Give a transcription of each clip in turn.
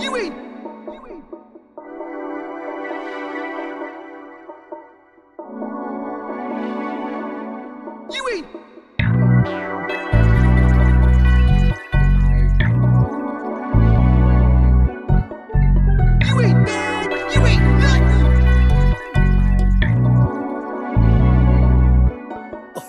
You ain't. You ain't. You ain't. You. You ain't nothing. Oh,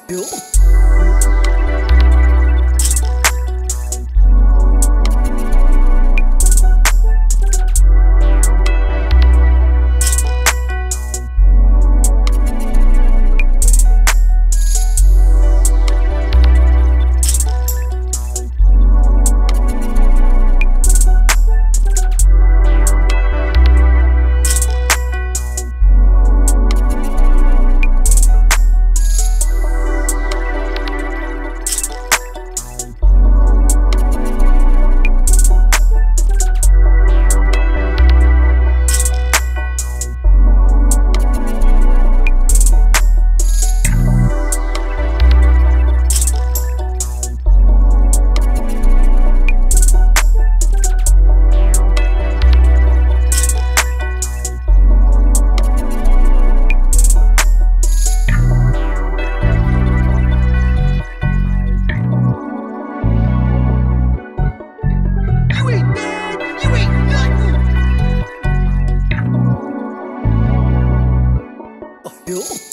cool.